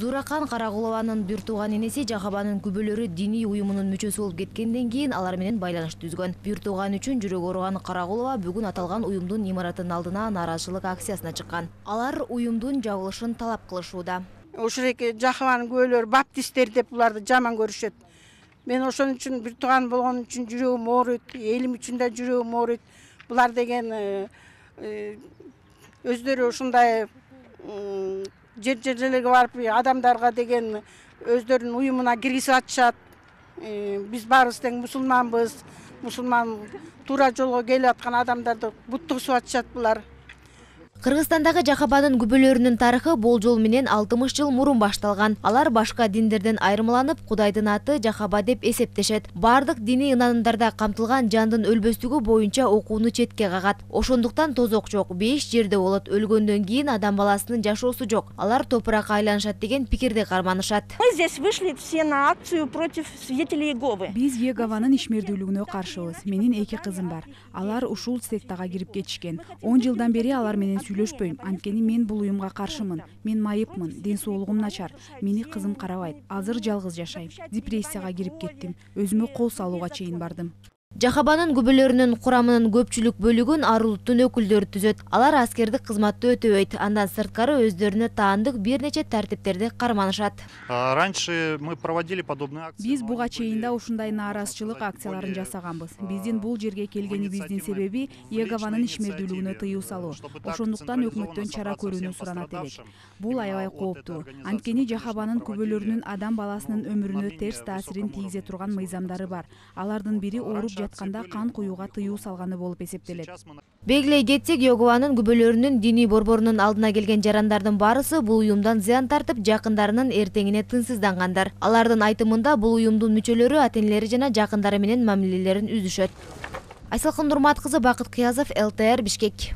зууракан карагулованын бир тууган энеси жакабанын күбөлөрү диний уюмунун мүчөсү болуп кеткенден кийин алар менен байланыш түзгөн. Бир тууган үчүн жүрөгү ооруган карагулова бүгүн аталган уюмдун имаратынын алдына нааразычылык акциясына чыккан. Алар уюмдун жабылышын талап кылышууда. Ушул эки жакабанын күбөлөрү баптисттер деп буларды жаман көрүшөт. Мен ошон үчүн бир тууган болгон үчүн жүрөгүм ооруйт элим үчүн да жүрөгүм ооруйт. Булар деген э, э, өздөрү ушундай жер жерлерге барып адамдарга деген өздөрүнүн уюмуна киргизип атышат биз баарыбыз тең мусулманбыз мусулман туура жолго келип аткан адамдарды буттугусуп атышат булар кыргызстандагы жакабанын күбөлөрүнүн тарыхы болжол менен алтымыш жыл мурун башталган алар башка диндерден айырмаланып кудайдын аты жакаба деп эсептешет баардык диний ынанымдарда камтылган жандын өлбөстүгү боюнча окууну четке кагат. Ошондуктан тозок жок. Беш жерде болот. Өлгөндөн кийин адам баласынын жашоосу жок. Алар топуракка айланышат деген пикирди карманышат. Мы здесь вышли все на акцию против свидетелей Иеговы. биз иегованын ишмердүүлүгүнө каршыбыз. Менин эки кызым бар. Алар ушул сектага кирип кетишкен. Он жылдан бери алар менен сүйлөшпөйм. Анткени мен бул уюмга каршымын. Мен майыпмын. Ден соолугум начар. Мени кызым карабайт. Азыр жалгыз жашайм. Депрессияга кирип кеттим. Өзүмө кол салууга чейин бардым жакабанын күбөлөрүнүн курамынын көпчүлүк бөлүгүн ар улуттун өкүлдөрү түзөт. Алар аскердик кызматты өтөбөйт андан сырткары өздөрүнө таандык бир нече тартиптерди карманышат. Раньше мы проводили подобные акции. биз буга чейин да ушундай нааразычылык акцияларын жасаганбыз. биздин бул жерге келгенибиздин себеби иегованын ишмердүүлүгүнө тыюу салуу ошондуктан өкмөттөн чара көрүүнү суранат элек. бул аябай кооптуу анткени жахабанын күбөлөрүнүн адам баласынын өмүрүнө терс таасирин тийгизе турган мыйзамдары бар. Алардын бири ооруп жатканда кан куюуга тыюу салганы болуп эсептелет белгилей кетсек йогованын күбөлөрүнүн диний борборунун алдына келген жарандардын баарысы бул уюмдан зыян тартып жакындарынын эртеңине тынчсыздангандар алардын айтымында бул уюмдун мүчөлөрү ата энелери жана жакындары менен мамилелерин үзүшөт айсалкын нурмат кызы бакыт кыязов лтр бишкек